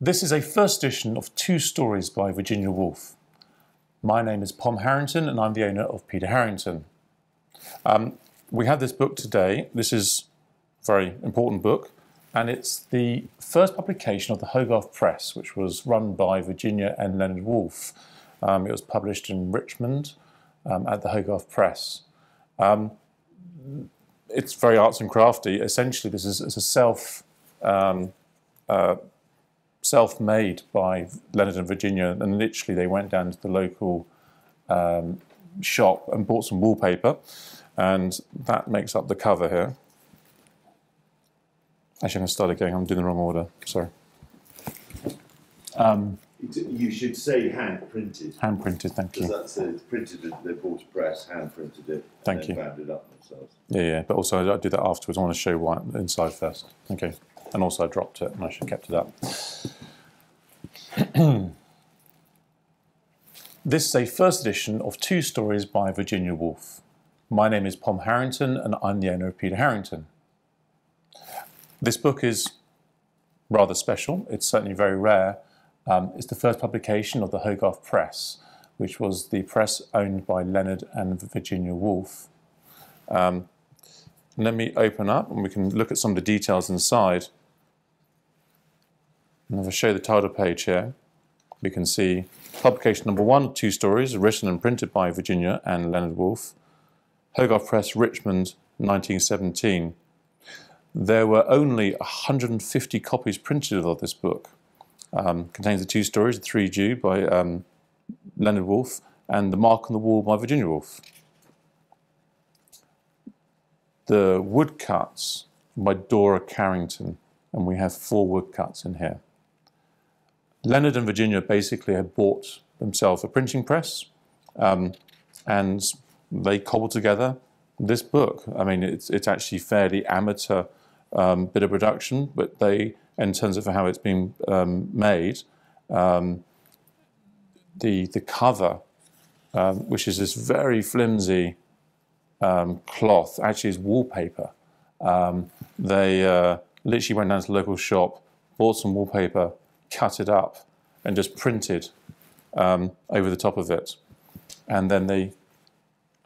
This is a first edition of two stories by Virginia Woolf. My name is Pom Harrington and I'm the owner of Peter Harrington. Um, we have this book today. This is a very important book and it's the first publication of the Hogarth Press, which was run by Virginia and Leonard Woolf. Um, it was published in Richmond um, at the Hogarth Press. Um, it's very arts and crafty. Essentially, this is, a self um, uh, self-made by Leonard and Virginia, and literally they went down to the local um, shop and bought some wallpaper, and that makes up the cover here. Actually, I'm going to start again. I'm doing the wrong order. Sorry. Um, you should say hand printed. Hand printed, thank you. Because that's printed they bought a press, hand printed it, thank you. found it up themselves. Yeah, yeah, but also I do that afterwards. I want to show why inside first. Okay. And also I dropped it and I should have kept it up. this is a first edition of two stories by Virginia Woolf. My name is Pom Harrington and I'm the owner of Peter Harrington. This book is rather special. It's certainly very rare. Um, it's the first publication of the Hogarth Press, which was the press owned by Leonard and Virginia Woolf. Um, let me open up and we can look at some of the details inside. And if I show the title page here, we can see publication number one, two stories, written and printed by Virginia and Leonard Woolf. Hogarth Press, Richmond, 1917. There were only 150 copies printed of this book. Um, contains the two stories, The Three Jew by um, Leonard Woolf and The Mark on the Wall by Virginia Woolf. The woodcuts by Dora Carrington, and we have four woodcuts in here. Leonard and Virginia basically had bought themselves a printing press um, and they cobbled together this book. I mean, it's, it's actually fairly amateur um, bit of production, but they, in terms of how it's been um, made, um, the, the cover, um, which is this very flimsy um, cloth, actually is wallpaper. they uh, literally went down to the local shop, bought some wallpaper, cut it up and just printed um, over the top of it. And then they,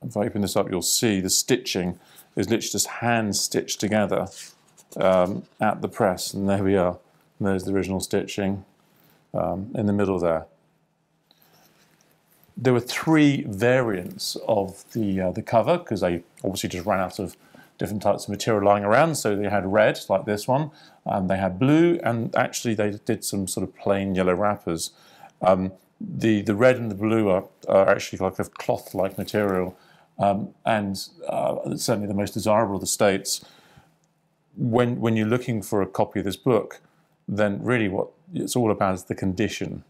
if I open this up, you'll see the stitching is literally just hand stitched together um, at the press. And there we are. And there's the original stitching um, in the middle there. There were three variants of the, uh, the cover because they obviously just ran out of different types of material lying around. So they had red, like this one, and they had blue, and actually they did some sort of plain yellow wrappers. Um, the, the red and the blue are, are actually like a cloth-like material, um, and uh, certainly the most desirable of the states. When, when you're looking for a copy of this book, then really what it's all about is the condition.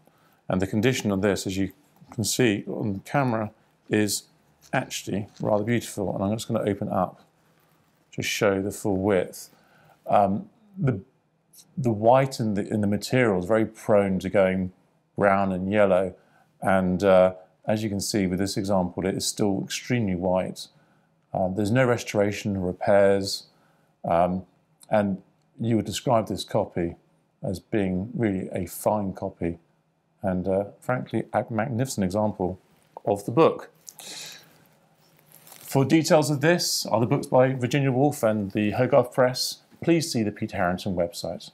And the condition of this, as you can see on camera, is actually rather beautiful. And I'm just going to open up to show the full width. Um, the, the white in the, in the material is very prone to going brown and yellow. And uh, as you can see with this example, it is still extremely white. Uh, there's no restoration or repairs. Um, and you would describe this copy as being really a fine copy and uh, frankly a magnificent example of the book. For details of this, other books by Virginia Woolf and the Hogarth Press, please see the Peter Harrington website.